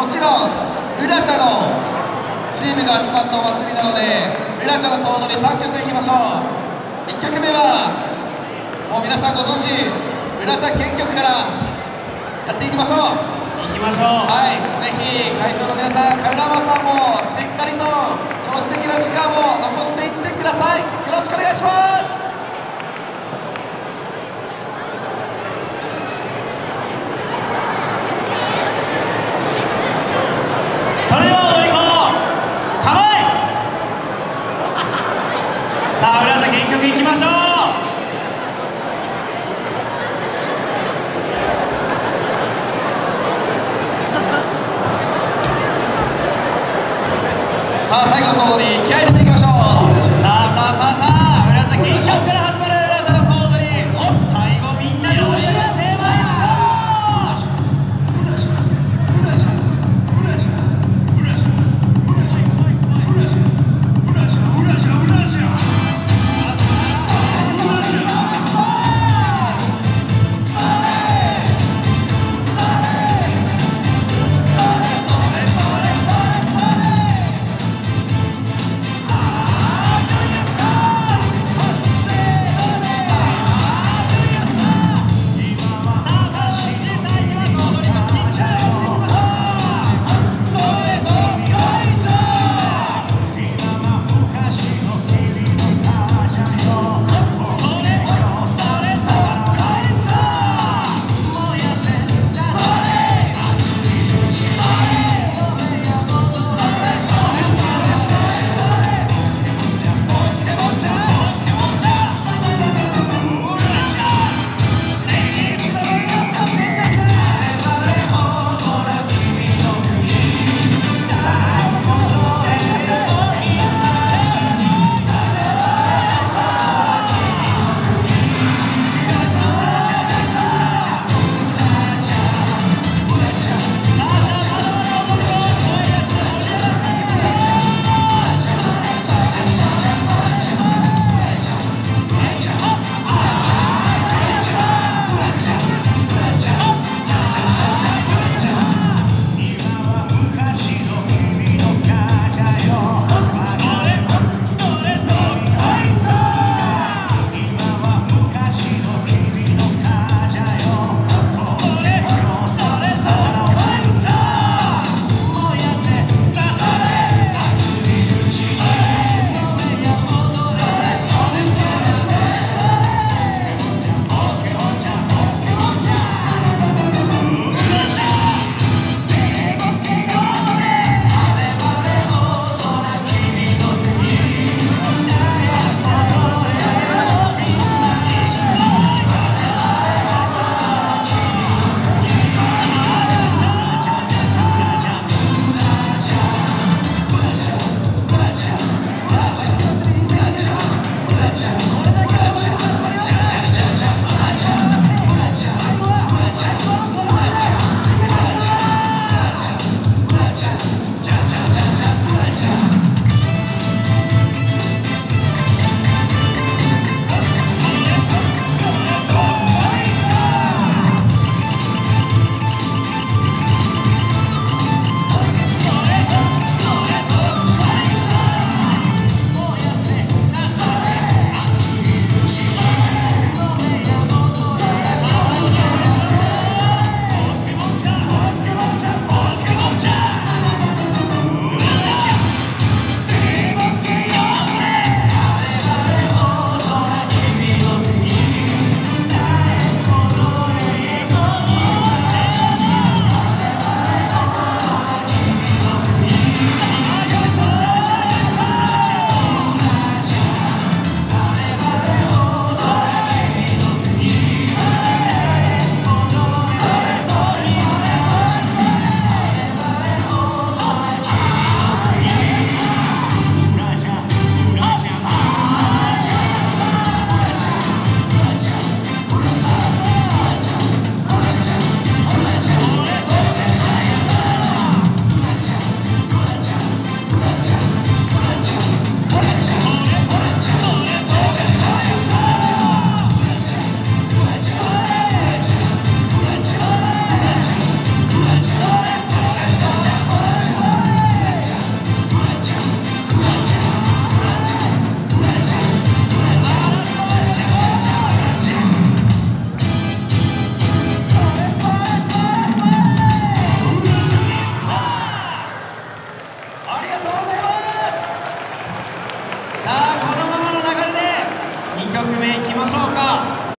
もちろんルラチャのチームが集まったお祭りなのでルラチャの総踊り3曲いきましょう。1曲目はもう皆さんご存知ルラチャ県局からやっていきましょう。行きましょうはいぜひ会場の皆さんカメラマンさんもしっかりとこの素敵な時 덩어리